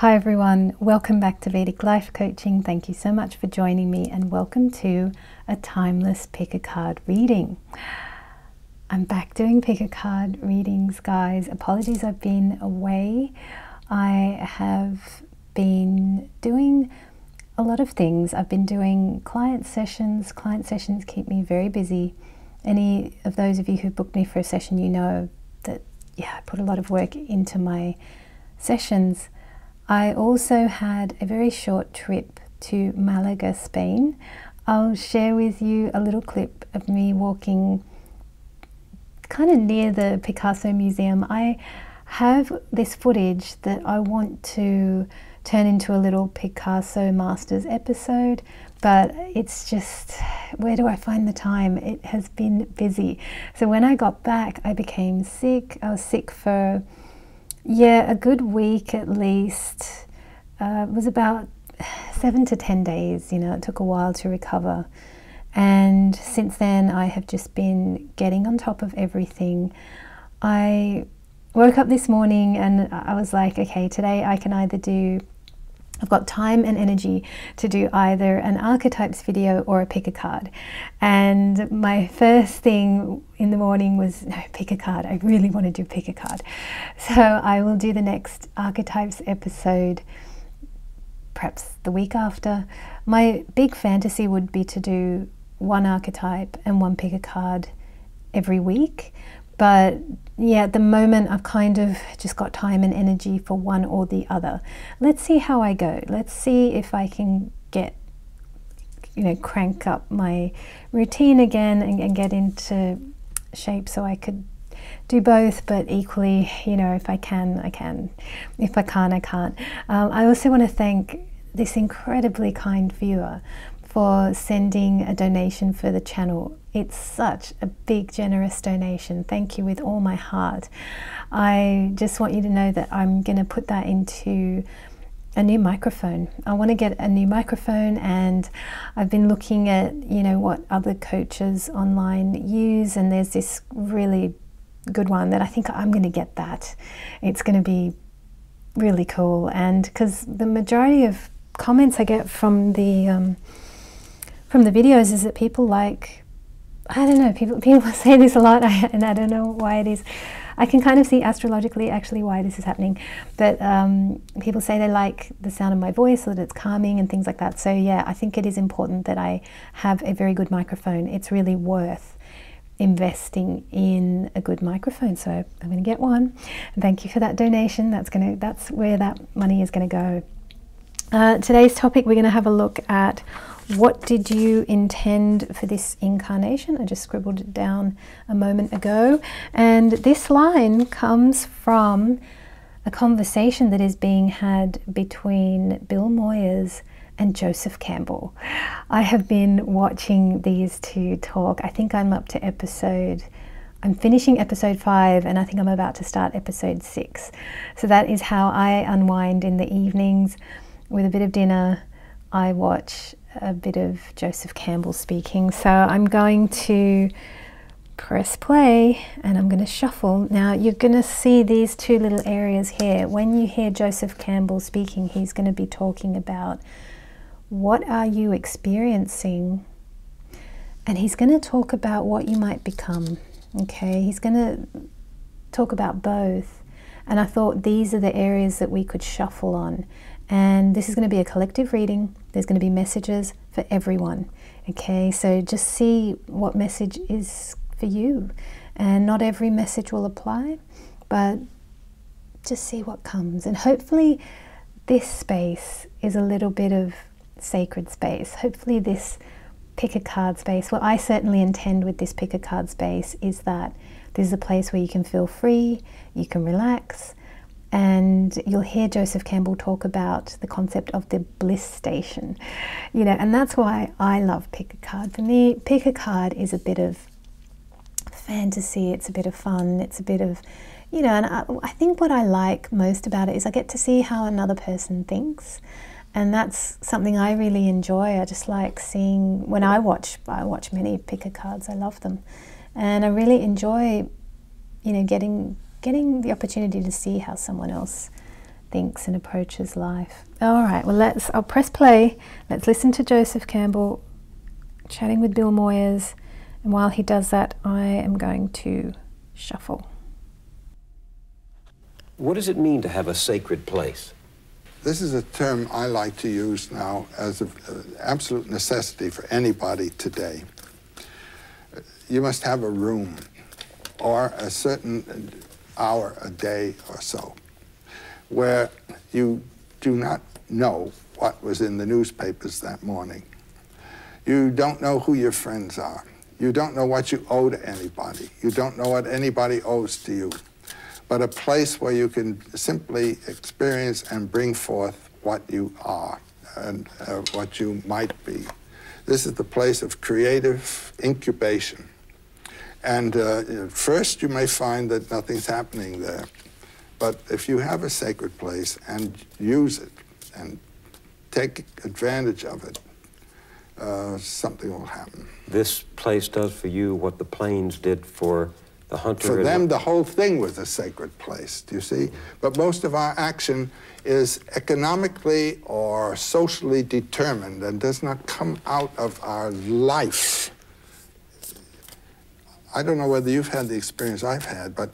Hi everyone, welcome back to Vedic Life Coaching. Thank you so much for joining me and welcome to a timeless pick a card reading. I'm back doing pick a card readings, guys. Apologies, I've been away. I have been doing a lot of things. I've been doing client sessions. Client sessions keep me very busy. Any of those of you who booked me for a session, you know that, yeah, I put a lot of work into my sessions. I also had a very short trip to Malaga, Spain. I'll share with you a little clip of me walking kind of near the Picasso Museum. I have this footage that I want to turn into a little Picasso Masters episode, but it's just where do I find the time? It has been busy. So when I got back, I became sick. I was sick for yeah, a good week at least. Uh, it was about seven to ten days. You know, it took a while to recover. And since then, I have just been getting on top of everything. I woke up this morning and I was like, okay, today I can either do I've got time and energy to do either an archetypes video or a pick a card. And my first thing in the morning was no, pick a card. I really want to do pick a card. So I will do the next archetypes episode perhaps the week after. My big fantasy would be to do one archetype and one pick a card every week. But yeah, at the moment I've kind of just got time and energy for one or the other. Let's see how I go. Let's see if I can get, you know, crank up my routine again and, and get into shape so I could do both, but equally, you know, if I can, I can. If I can't, I can't. Um, I also want to thank this incredibly kind viewer for sending a donation for the channel. It's such a big, generous donation. Thank you with all my heart. I just want you to know that I'm going to put that into a new microphone. I want to get a new microphone and I've been looking at, you know, what other coaches online use and there's this really good one that I think I'm going to get that. It's going to be really cool and because the majority of comments I get from the um, from the videos is that people like, I don't know, people, people say this a lot and I don't know why it is. I can kind of see astrologically actually why this is happening, but um, people say they like the sound of my voice or that it's calming and things like that. So yeah, I think it is important that I have a very good microphone. It's really worth investing in a good microphone. So I'm going to get one. Thank you for that donation. That's to that's where that money is going to go. Uh, today's topic, we're going to have a look at what did you intend for this incarnation? I just scribbled it down a moment ago. And this line comes from a conversation that is being had between Bill Moyers and Joseph Campbell. I have been watching these two talk. I think I'm up to episode I'm finishing episode five and I think I'm about to start episode six. So that is how I unwind in the evenings with a bit of dinner. I watch a bit of Joseph Campbell speaking. So I'm going to press play and I'm going to shuffle. Now you're going to see these two little areas here. When you hear Joseph Campbell speaking, he's going to be talking about what are you experiencing? And he's going to talk about what you might become. Okay, he's going to talk about both. And I thought these are the areas that we could shuffle on. And this is going to be a collective reading. There's going to be messages for everyone. Okay, so just see what message is for you. And not every message will apply, but just see what comes. And hopefully, this space is a little bit of sacred space. Hopefully, this pick a card space, what I certainly intend with this pick a card space is that this is a place where you can feel free, you can relax, and you'll hear Joseph Campbell talk about the concept of the bliss station. You know, and that's why I love Pick a Card. For me, Pick a Card is a bit of fantasy, it's a bit of fun, it's a bit of, you know, and I, I think what I like most about it is I get to see how another person thinks. And that's something I really enjoy. I just like seeing when I watch I watch many picker cards. I love them. And I really enjoy, you know, getting getting the opportunity to see how someone else thinks and approaches life. All right, well, let's, I'll press play. Let's listen to Joseph Campbell chatting with Bill Moyers. And while he does that, I am going to shuffle. What does it mean to have a sacred place? This is a term I like to use now as an absolute necessity for anybody today. You must have a room or a certain hour a day or so where you do not know what was in the newspapers that morning. You don't know who your friends are. You don't know what you owe to anybody. You don't know what anybody owes to you but a place where you can simply experience and bring forth what you are and uh, what you might be. This is the place of creative incubation. And uh, first, you may find that nothing's happening there. But if you have a sacred place and use it and take advantage of it, uh, something will happen. This place does for you what the plains did for the hunter. For them, the whole thing was a sacred place, do you see? But most of our action is economically or socially determined and does not come out of our life. I don't know whether you've had the experience I've had, but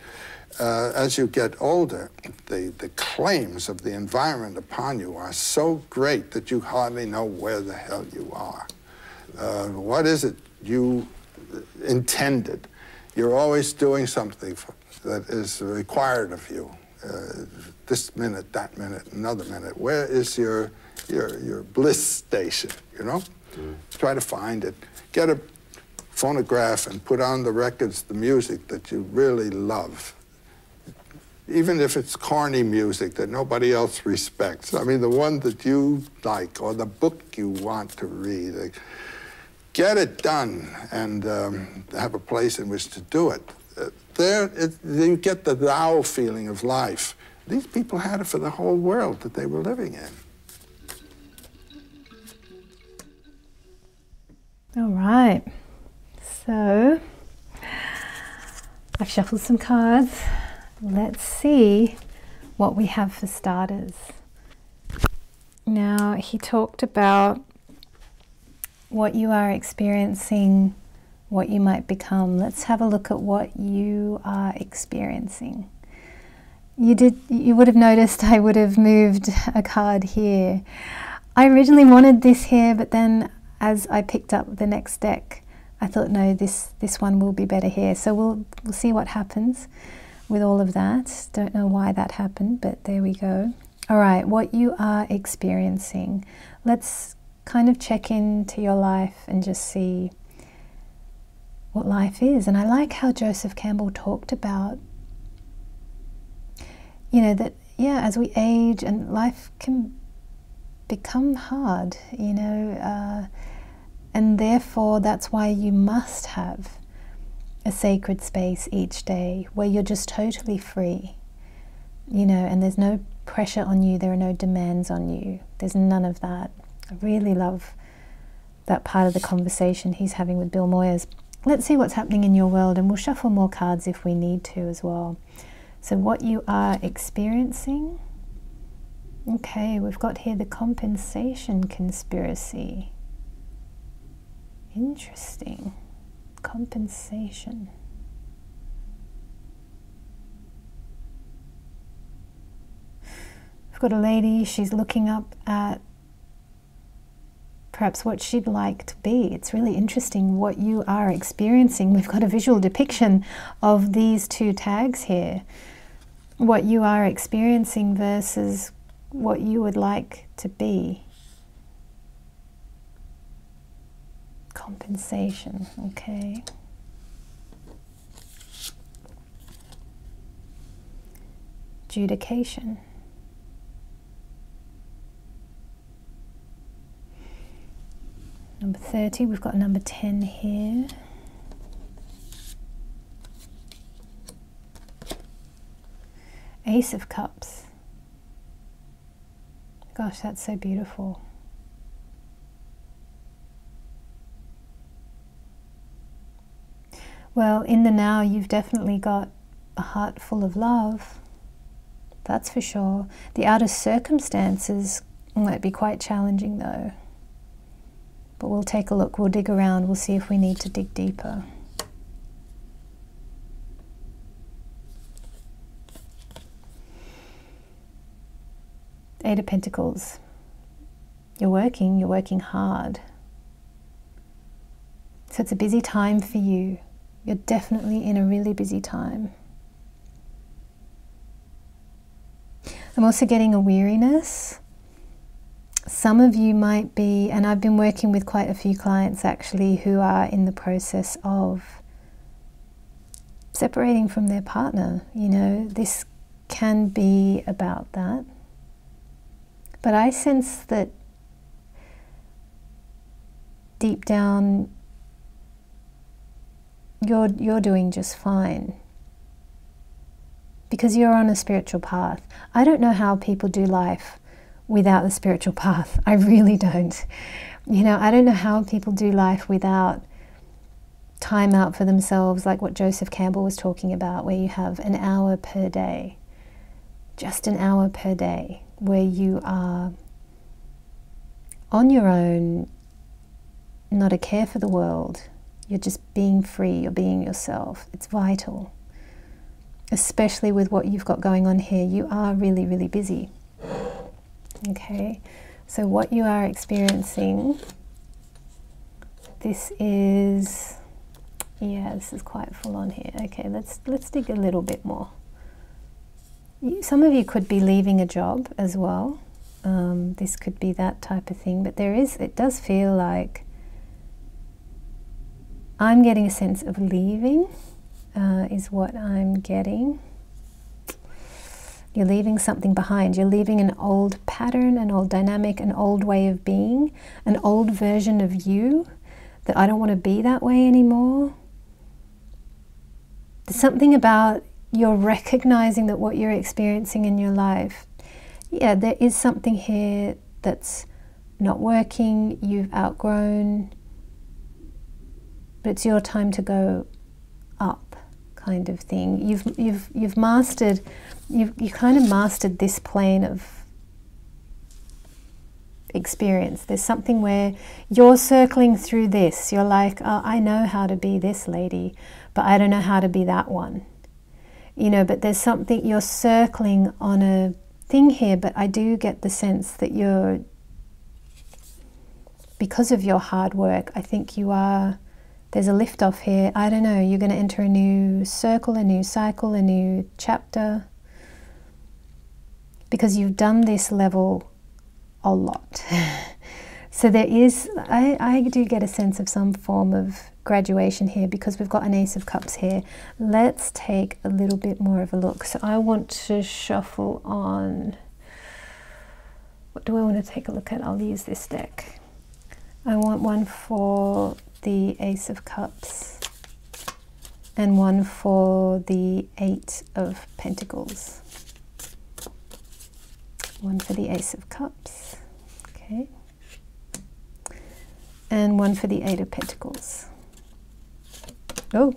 uh, as you get older, the, the claims of the environment upon you are so great that you hardly know where the hell you are. Uh, what is it you intended? You're always doing something for, that is required of you. Uh, this minute, that minute, another minute. Where is your your your bliss station? You know, mm. try to find it. Get a phonograph and put on the records, the music that you really love. Even if it's corny music that nobody else respects. I mean, the one that you like or the book you want to read get it done and um, have a place in which to do it. Uh, there, it, you get the thou feeling of life. These people had it for the whole world that they were living in. All right. So, I've shuffled some cards. Let's see what we have for starters. Now, he talked about what you are experiencing, what you might become. Let's have a look at what you are experiencing. You did you would have noticed I would have moved a card here. I originally wanted this here, but then as I picked up the next deck, I thought no, this this one will be better here. So we'll we'll see what happens with all of that. Don't know why that happened, but there we go. All right, what you are experiencing. Let's kind of check into your life and just see what life is. And I like how Joseph Campbell talked about, you know, that, yeah, as we age and life can become hard, you know, uh, and therefore that's why you must have a sacred space each day where you're just totally free, you know, and there's no pressure on you, there are no demands on you, there's none of that. I really love that part of the conversation he's having with Bill Moyers. Let's see what's happening in your world, and we'll shuffle more cards if we need to as well. So, what you are experiencing. Okay, we've got here the compensation conspiracy. Interesting. Compensation. We've got a lady, she's looking up at perhaps what she'd like to be. It's really interesting what you are experiencing. We've got a visual depiction of these two tags here. What you are experiencing versus what you would like to be. Compensation, okay. Adjudication. Number 30, we've got number 10 here. Ace of Cups. Gosh, that's so beautiful. Well, in the now, you've definitely got a heart full of love, that's for sure. The outer circumstances might be quite challenging though. But we'll take a look, we'll dig around, we'll see if we need to dig deeper. Eight of Pentacles. You're working, you're working hard. So it's a busy time for you. You're definitely in a really busy time. I'm also getting a weariness. Some of you might be, and I've been working with quite a few clients actually who are in the process of separating from their partner. You know, this can be about that. But I sense that deep down you're you're doing just fine because you're on a spiritual path. I don't know how people do life without the spiritual path. I really don't. You know, I don't know how people do life without time out for themselves, like what Joseph Campbell was talking about, where you have an hour per day, just an hour per day, where you are on your own, not a care for the world. You're just being free, you're being yourself. It's vital. Especially with what you've got going on here, you are really, really busy. Okay, so what you are experiencing, this is, yeah, this is quite full on here. Okay, let's let's dig a little bit more. Some of you could be leaving a job as well. Um, this could be that type of thing, but there is, it does feel like I'm getting a sense of leaving, uh, is what I'm getting. You're leaving something behind. You're leaving an old pattern, an old dynamic, an old way of being, an old version of you that I don't want to be that way anymore. There's something about you're recognizing that what you're experiencing in your life, yeah, there is something here that's not working, you've outgrown, but it's your time to go up kind of thing. You've, you've, you've mastered, you've, you kind of mastered this plane of experience. There's something where you're circling through this. You're like, oh, I know how to be this lady, but I don't know how to be that one. You know, but there's something, you're circling on a thing here, but I do get the sense that you're, because of your hard work, I think you are there's a lift off here. I don't know, you're going to enter a new circle, a new cycle, a new chapter. Because you've done this level a lot. so there is, I, I do get a sense of some form of graduation here because we've got an Ace of Cups here. Let's take a little bit more of a look. So I want to shuffle on. What do I want to take a look at? I'll use this deck. I want one for the Ace of Cups and one for the Eight of Pentacles. One for the Ace of Cups, okay, and one for the Eight of Pentacles. Oh,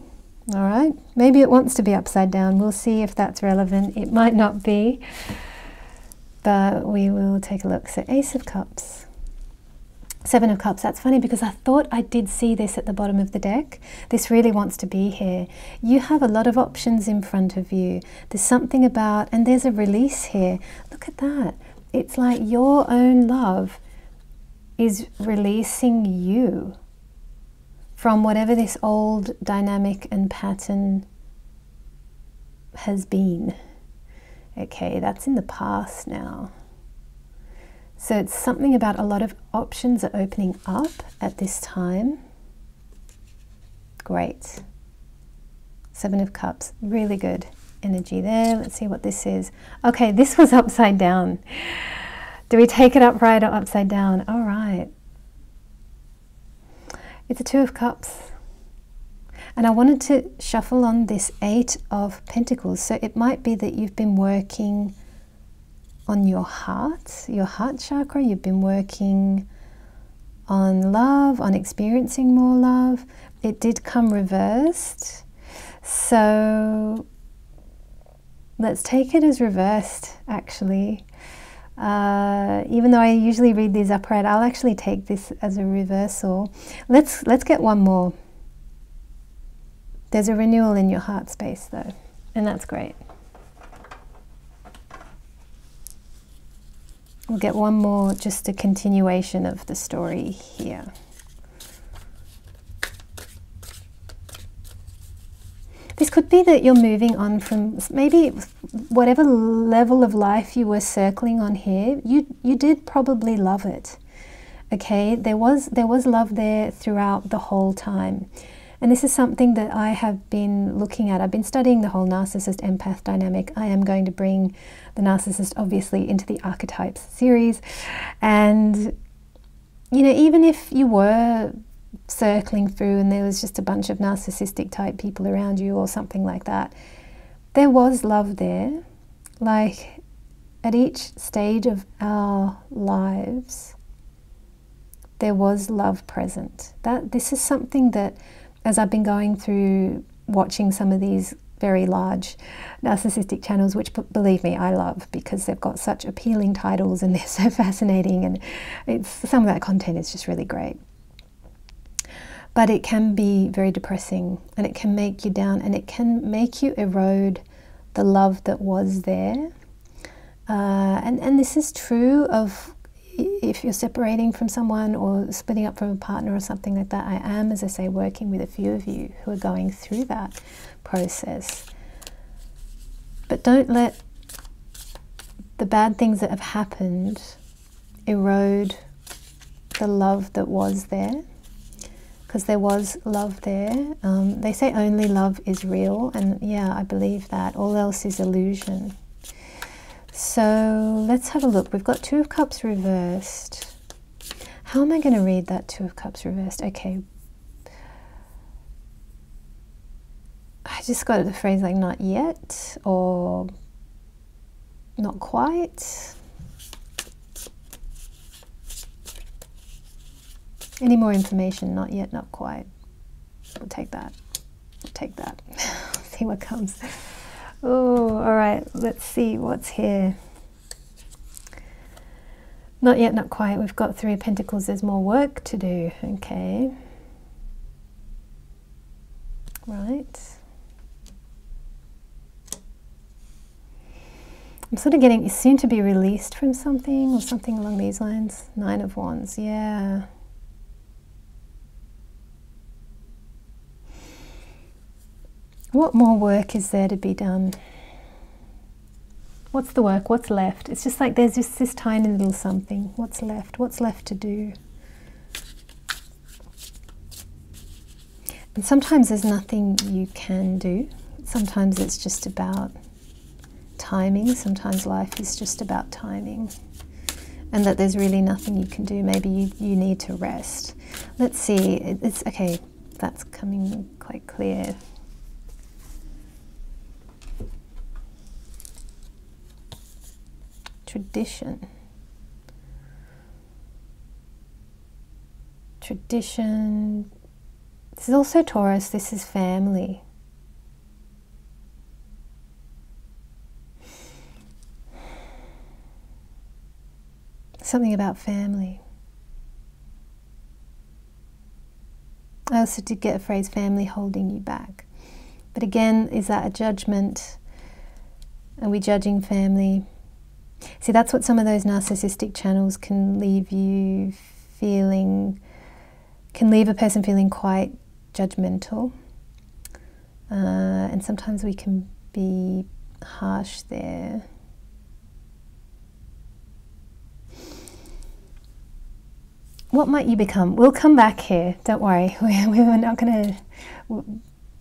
all right. Maybe it wants to be upside down. We'll see if that's relevant. It might not be, but we will take a look. So Ace of Cups. Seven of Cups, that's funny because I thought I did see this at the bottom of the deck. This really wants to be here. You have a lot of options in front of you. There's something about, and there's a release here. Look at that. It's like your own love is releasing you from whatever this old dynamic and pattern has been. Okay, that's in the past now. So it's something about a lot of options are opening up at this time. Great. Seven of Cups, really good energy there. Let's see what this is. Okay, this was upside down. Do we take it upright or upside down? All right. It's a Two of Cups. And I wanted to shuffle on this Eight of Pentacles. So it might be that you've been working on your heart, your heart chakra. You've been working on love, on experiencing more love. It did come reversed. So let's take it as reversed, actually. Uh, even though I usually read these upright, I'll actually take this as a reversal. Let's let's get one more. There's a renewal in your heart space though, and that's great. We'll get one more, just a continuation of the story here. This could be that you're moving on from maybe whatever level of life you were circling on here, you, you did probably love it. Okay, there was, there was love there throughout the whole time. And this is something that I have been looking at. I've been studying the whole narcissist empath dynamic. I am going to bring the narcissist obviously into the archetypes series. And, you know, even if you were circling through and there was just a bunch of narcissistic type people around you or something like that, there was love there. Like at each stage of our lives, there was love present. That this is something that as I've been going through watching some of these very large narcissistic channels, which believe me, I love because they've got such appealing titles and they're so fascinating, and it's some of that content is just really great. But it can be very depressing and it can make you down and it can make you erode the love that was there. Uh, and, and this is true of if you're separating from someone or splitting up from a partner or something like that, I am, as I say, working with a few of you who are going through that process. But don't let the bad things that have happened erode the love that was there. Because there was love there. Um, they say only love is real, and yeah, I believe that. All else is illusion. So let's have a look. We've got Two of Cups reversed. How am I going to read that Two of Cups reversed? Okay. I just got the phrase like not yet or not quite. Any more information? Not yet, not quite. We'll take that. We'll take that. see what comes. Oh, all right, let's see what's here. Not yet, not quite. We've got Three of Pentacles. There's more work to do. Okay. Right. I'm sort of getting soon to be released from something or something along these lines. Nine of Wands. Yeah. What more work is there to be done? What's the work? What's left? It's just like there's just this tiny little something. What's left? What's left to do? And sometimes there's nothing you can do. Sometimes it's just about timing. Sometimes life is just about timing. And that there's really nothing you can do. Maybe you, you need to rest. Let's see. It's okay. That's coming quite clear. Tradition. Tradition. This is also Taurus, this is family. Something about family. I also did get a phrase family holding you back. But again, is that a judgment? Are we judging family? See, that's what some of those narcissistic channels can leave you feeling, can leave a person feeling quite judgmental. Uh, and sometimes we can be harsh there. What might you become? We'll come back here. Don't worry. We're not going to.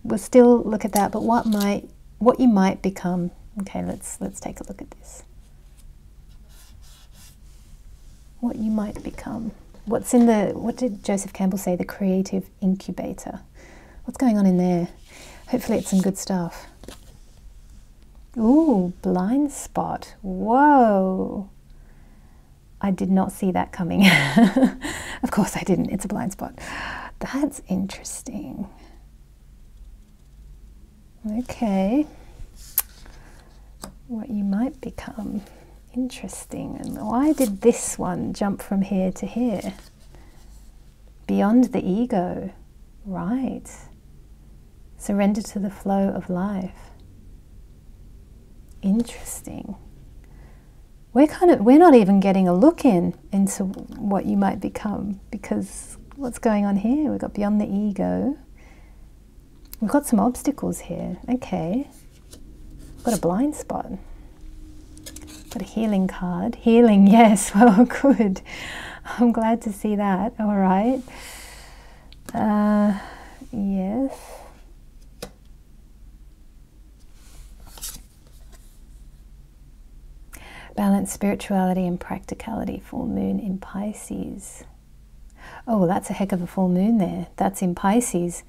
We'll still look at that. But what might, what you might become? Okay, let's let's take a look at this what you might become. What's in the, what did Joseph Campbell say, the creative incubator? What's going on in there? Hopefully it's some good stuff. Ooh, blind spot. Whoa. I did not see that coming. of course I didn't. It's a blind spot. That's interesting. Okay. what you might become. Interesting. And why did this one jump from here to here? Beyond the ego. Right. Surrender to the flow of life. Interesting. We're kind of we're not even getting a look in into what you might become because what's going on here? We've got beyond the ego. We've got some obstacles here. Okay. Got a blind spot. Got a healing card. Healing, yes. Well, good. I'm glad to see that. All right. Uh, yes. Balance spirituality and practicality. Full moon in Pisces. Oh, well, that's a heck of a full moon there. That's in Pisces.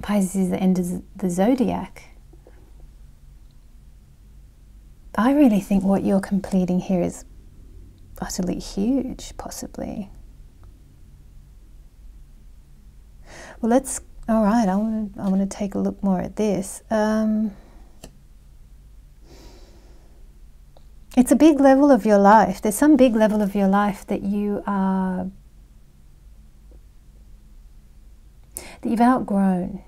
Pisces is the end of the zodiac. I really think what you're completing here is utterly huge, possibly. Well, let's. All right, I want to. I want to take a look more at this. Um, it's a big level of your life. There's some big level of your life that you are that you've outgrown.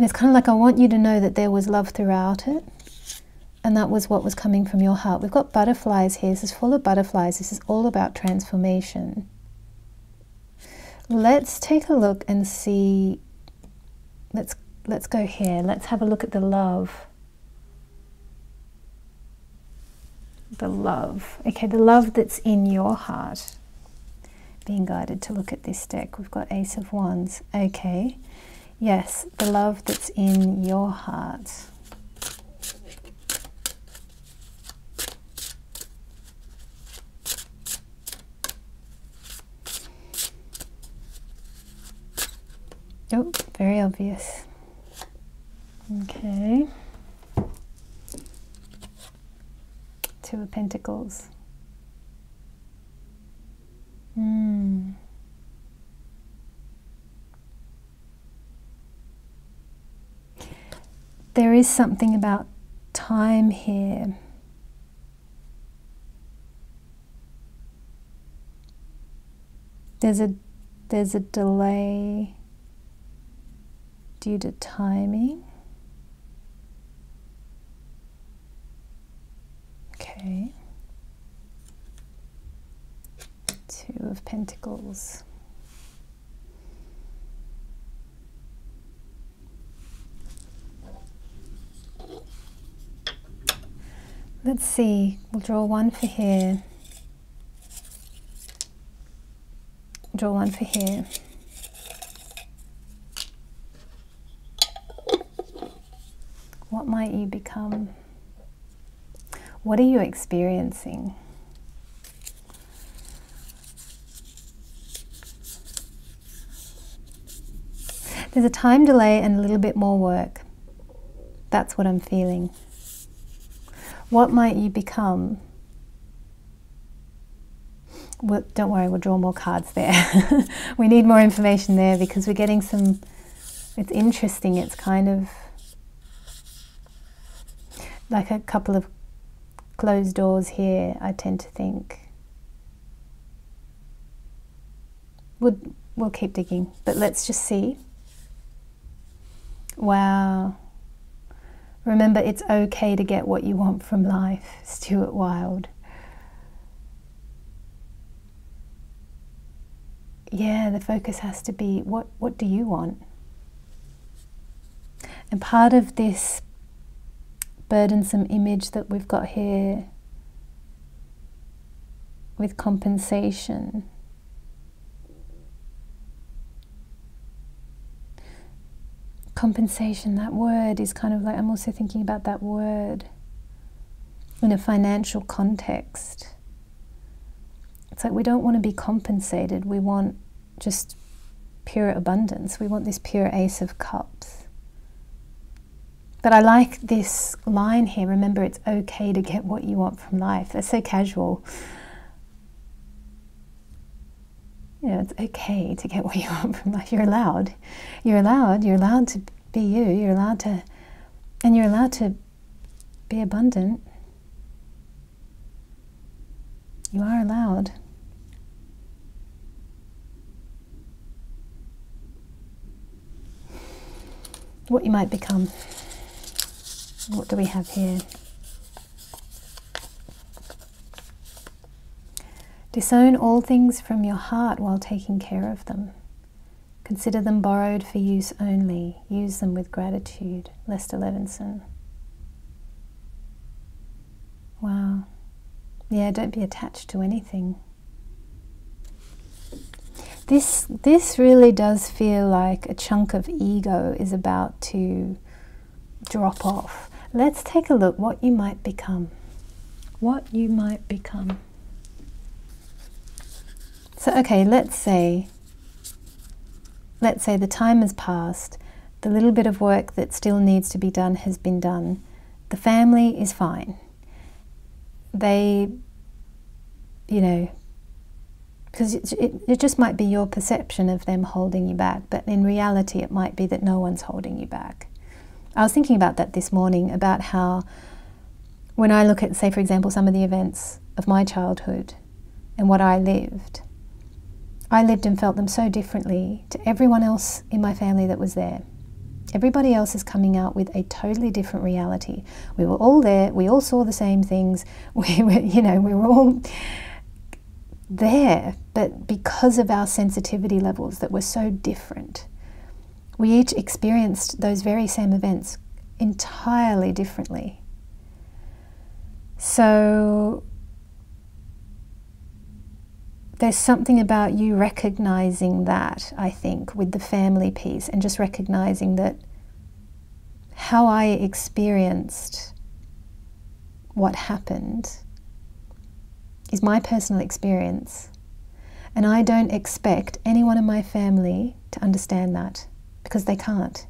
And it's kind of like I want you to know that there was love throughout it. And that was what was coming from your heart. We've got butterflies here. This is full of butterflies. This is all about transformation. Let's take a look and see. Let's let's go here. Let's have a look at the love. The love. Okay, the love that's in your heart. Being guided to look at this deck. We've got Ace of Wands. Okay. Yes, the love that's in your heart. Oh, very obvious. Okay. Two of Pentacles. Hmm. There is something about time here. There's a there's a delay due to timing. Okay. Two of Pentacles. Let's see, we'll draw one for here. Draw one for here. What might you become? What are you experiencing? There's a time delay and a little bit more work. That's what I'm feeling. What might you become? Well, don't worry, we'll draw more cards there. we need more information there because we're getting some. It's interesting. It's kind of like a couple of closed doors here, I tend to think. We'll, we'll keep digging, but let's just see. Wow. Remember, it's okay to get what you want from life. Stuart Wilde. Yeah, the focus has to be what, what do you want? And part of this burdensome image that we've got here with compensation compensation, that word is kind of like, I'm also thinking about that word in a financial context. It's like we don't want to be compensated, we want just pure abundance. We want this pure Ace of Cups. But I like this line here. Remember, it's okay to get what you want from life. That's so casual. You know, it's okay to get what you want from life. You're allowed. You're allowed. You're allowed to be you. You're allowed to And you're allowed to be abundant. You are allowed. What you might become. What do we have here? Disown all things from your heart while taking care of them. Consider them borrowed for use only. Use them with gratitude. Lester Levinson. Wow. Yeah, don't be attached to anything. This, this really does feel like a chunk of ego is about to drop off. Let's take a look what you might become. What you might become. So, okay, let's say, let's say the time has passed, the little bit of work that still needs to be done has been done, the family is fine. They, you know, because it, it, it, just might be your perception of them holding you back, but in reality, it might be that no one's holding you back. I was thinking about that this morning about how, when I look at, say, for example, some of the events of my childhood and what I lived, I lived and felt them so differently to everyone else in my family that was there. Everybody else is coming out with a totally different reality. We were all there, we all saw the same things, we were, you know, we were all there, but because of our sensitivity levels that were so different, we each experienced those very same events entirely differently. So there's something about you recognizing that, I think, with the family piece, and just recognizing that how I experienced what happened is my personal experience. And I don't expect anyone in my family to understand that because they can't.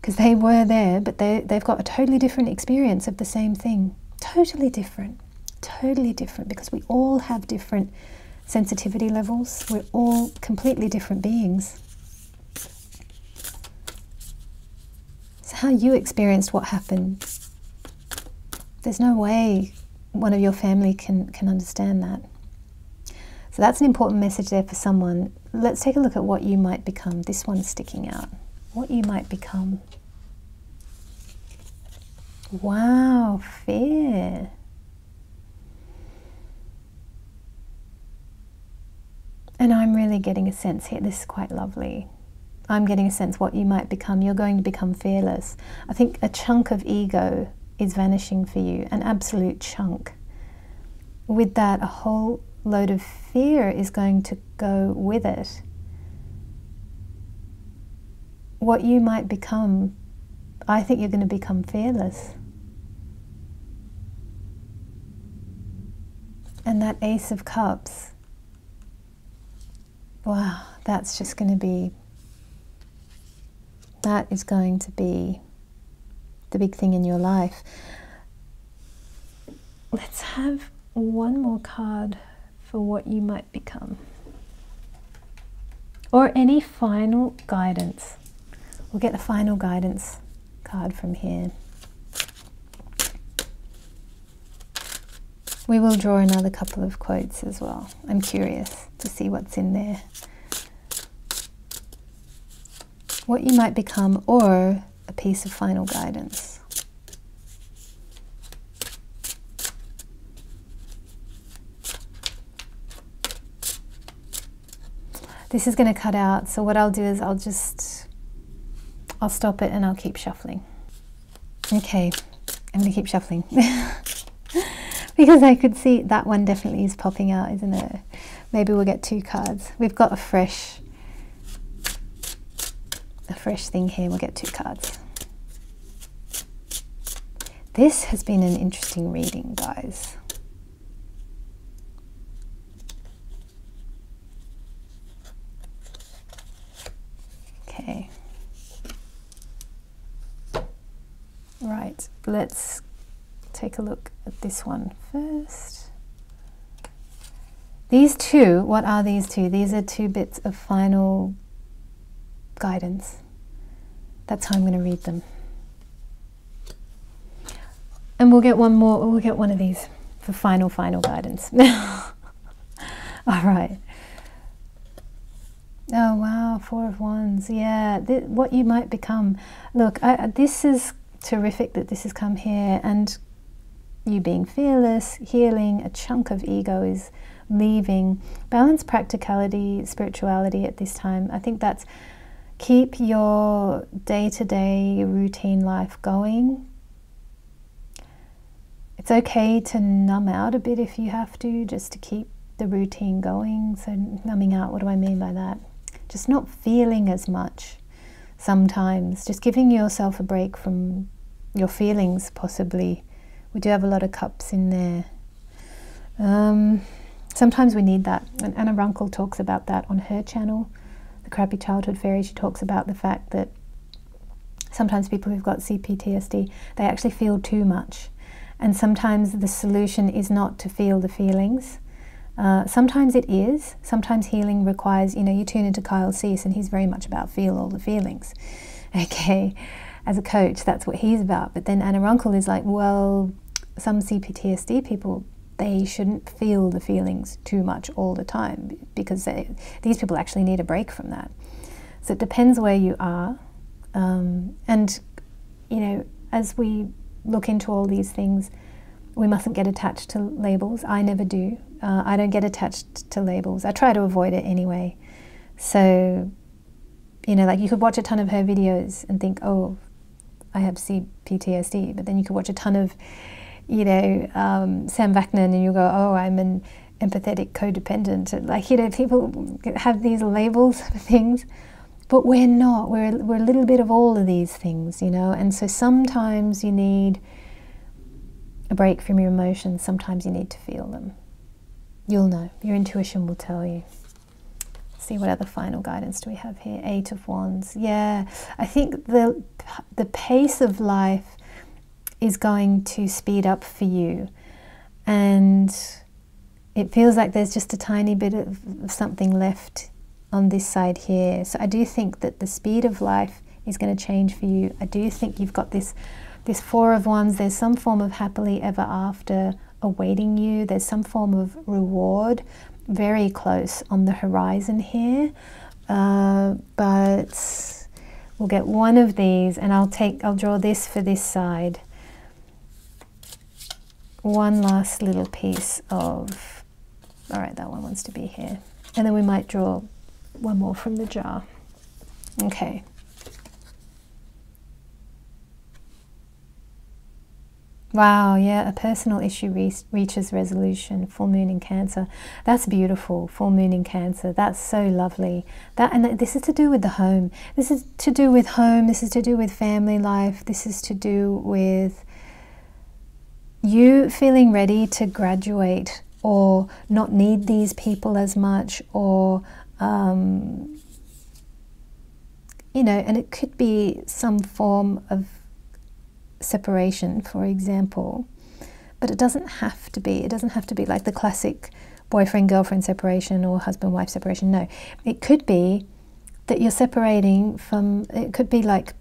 Because they were there, but they, they've got a totally different experience of the same thing. Totally different. Totally different because we all have different sensitivity levels. We're all completely different beings. So, how you experienced what happened, there's no way one of your family can, can understand that. So, that's an important message there for someone. Let's take a look at what you might become. This one's sticking out. What you might become. Wow, fear. And I'm really getting a sense here, this is quite lovely. I'm getting a sense what you might become. You're going to become fearless. I think a chunk of ego is vanishing for you, an absolute chunk. With that, a whole load of fear is going to go with it. What you might become, I think you're going to become fearless. And that Ace of Cups wow, that's just going to be, that is going to be the big thing in your life. Let's have one more card for what you might become. Or any final guidance. We'll get the final guidance card from here. We will draw another couple of quotes as well. I'm curious to see what's in there. What you might become, or a piece of final guidance. This is going to cut out, so what I'll do is I'll just, I'll stop it and I'll keep shuffling. Okay, I'm going to keep shuffling. because I could see that one definitely is popping out, isn't it? Maybe we'll get two cards. We've got a fresh, a fresh thing here. We'll get two cards. This has been an interesting reading, guys. Okay. Right, let's take a look at this one first. These two, what are these two? These are two bits of final guidance. That's how I'm going to read them. and we'll get one more, we'll get one of these for final, final guidance. All right. Oh wow, Four of Wands. Yeah, th what you might become. Look, I, this is terrific that this has come here, and you being fearless, healing, a chunk of ego is leaving. Balance practicality, spirituality at this time. I think that's keep your day to day routine life going. It's okay to numb out a bit if you have to, just to keep the routine going. So, numbing out, what do I mean by that? Just not feeling as much sometimes, just giving yourself a break from your feelings, possibly. We do have a lot of cups in there. Um, sometimes we need that. And Anna Runkle talks about that on her channel, The Crappy Childhood Fairy. She talks about the fact that sometimes people who've got CPTSD, they actually feel too much. And sometimes the solution is not to feel the feelings. Uh, sometimes it is. Sometimes healing requires, you know, you tune into Kyle Cease and he's very much about feel all the feelings. Okay, as a coach, that's what he's about. But then Anna Runkle is like, well, some CPTSD people, they shouldn't feel the feelings too much all the time because they, these people actually need a break from that. So it depends where you are. Um, and, you know, as we look into all these things, we mustn't get attached to labels. I never do. Uh, I don't get attached to labels. I try to avoid it anyway. So, you know, like you could watch a ton of her videos and think, oh, I have CPTSD, but then you could watch a ton of, you know, um, Sam Vaknin and you go, oh, I'm an empathetic codependent. Like, you know, people have these labels for things, but we're not. We're, we're a little bit of all of these things, you know, and so sometimes you need a break from your emotions, sometimes you need to feel them. You'll know. Your intuition will tell you. see what other final guidance do we have here? Eight of Wands. Yeah, I think the the pace of life is going to speed up for you, and it feels like there's just a tiny bit of, something left on this side here. So I do think that the speed of life is going to change for you. I do think you've got this this Four of Wands, there's some form of happily ever after awaiting you. There's some form of reward very close on the horizon here. Uh, but we'll get one of these and I'll take, I'll draw this for this side. One last little piece of, all right, that one wants to be here. And then we might draw one more from the jar. Okay. Wow, yeah, a personal issue re reaches resolution. Full moon in Cancer. That's beautiful. Full moon in Cancer. That's so lovely. That and this is to do with the home. This is to do with home. This is to do with family life. This is to do with you feeling ready to graduate or not need these people as much or um, you know, and it could be some form of separation, for example. But it doesn't have to be. It doesn't have to be like the classic boyfriend girlfriend separation or husband wife separation. No, it could be that you're separating from, it could be like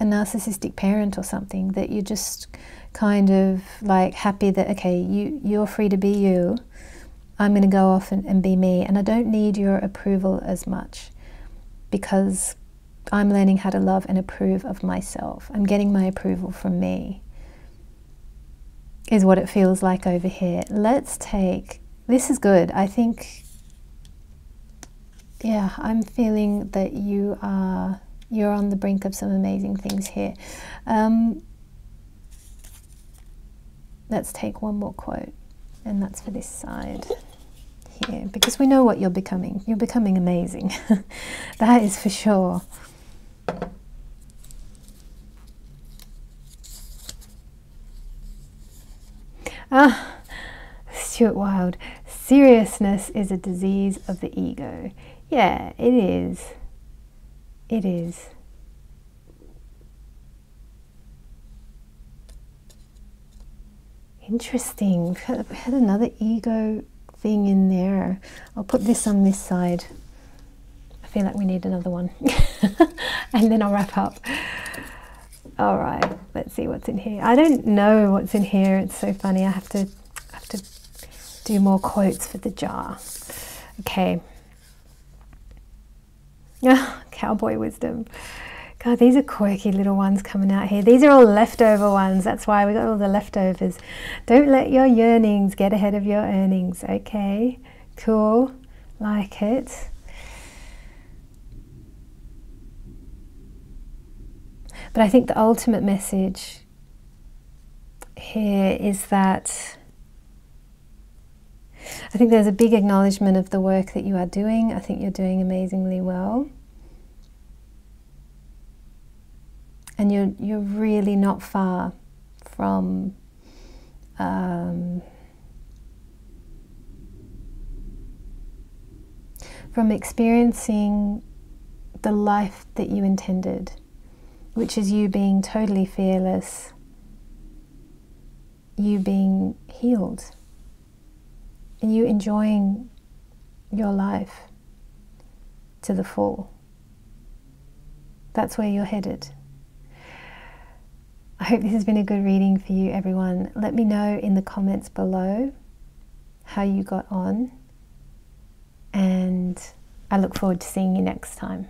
a narcissistic parent or something that you're just kind of like happy that, okay, you, you're free to be you. I'm going to go off and, and be me. And I don't need your approval as much because I'm learning how to love and approve of myself. I'm getting my approval from me, is what it feels like over here. Let's take, this is good. I think, yeah, I'm feeling that you are, you're on the brink of some amazing things here. Um, let's take one more quote, and that's for this side here, because we know what you're becoming. You're becoming amazing. that is for sure. Ah, Stuart Wilde. Seriousness is a disease of the ego. Yeah, it is. It is. Interesting. We had another ego thing in there. I'll put this on this side. I feel like we need another one. and then I'll wrap up. All right, let's see what's in here. I don't know what's in here. It's so funny. I have to I have to do more quotes for the jar. Okay. Cowboy wisdom. God, these are quirky little ones coming out here. These are all leftover ones. That's why we got all the leftovers. Don't let your yearnings get ahead of your earnings. Okay, cool. Like it. But I think the ultimate message here is that I think there's a big acknowledgement of the work that you are doing. I think you're doing amazingly well. And you're, you're really not far from um, from experiencing the life that you intended, which is you being totally fearless, you being healed and you enjoying your life to the full. That's where you're headed. I hope this has been a good reading for you, everyone. Let me know in the comments below how you got on, and I look forward to seeing you next time.